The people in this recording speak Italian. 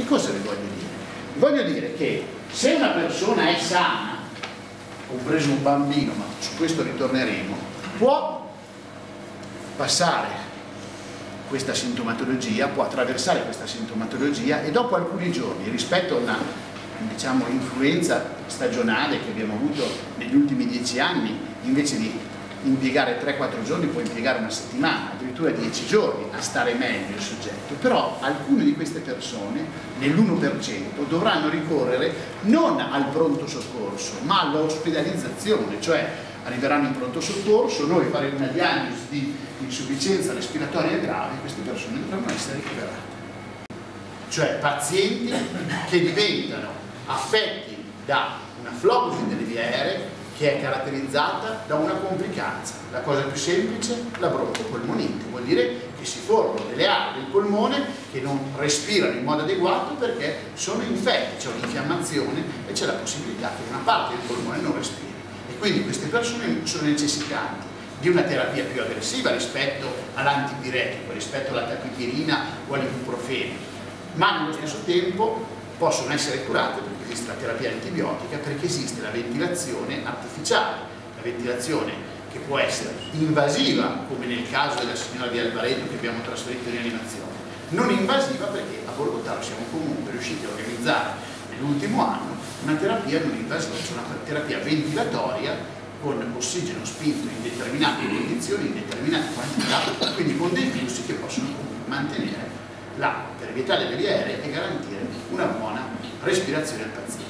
Che cosa vi voglio dire? Voglio dire che se una persona è sana, compreso un bambino, ma su questo ritorneremo, può passare questa sintomatologia, può attraversare questa sintomatologia e dopo alcuni giorni rispetto a una diciamo, influenza stagionale che abbiamo avuto negli ultimi dieci anni, invece di impiegare 3-4 giorni può impiegare una settimana, addirittura 10 giorni a stare meglio il soggetto, però alcune di queste persone, nell'1%, dovranno ricorrere non al pronto soccorso, ma all'ospedalizzazione, cioè arriveranno in pronto soccorso, noi faremo una diagnosi di insufficienza respiratoria grave queste persone dovranno essere ricoverate. Cioè pazienti che diventano affetti da una flogosi delle vie aeree che è caratterizzata da una complicanza. La cosa più semplice, la broncopolmonite, vuol dire che si formano delle aree del polmone che non respirano in modo adeguato perché sono infetti, c'è un'infiammazione e c'è la possibilità che una parte del polmone non respiri. E quindi queste persone sono necessitanti di una terapia più aggressiva rispetto all'antipiretico, rispetto alla tapipirina o all'ibuprofene, ma nello stesso tempo possono essere curate la terapia antibiotica, perché esiste la ventilazione artificiale, la ventilazione che può essere invasiva, come nel caso della signora di Alvaredo che abbiamo trasferito in animazione, non invasiva perché a Borgotaro siamo comunque riusciti a organizzare nell'ultimo anno una terapia non invasiva, cioè una terapia ventilatoria con ossigeno spinto in determinate condizioni, in determinate quantità, quindi con dei flussi che possono mantenere la pervietà delle vie aeree e garantire una respirazione al paziente.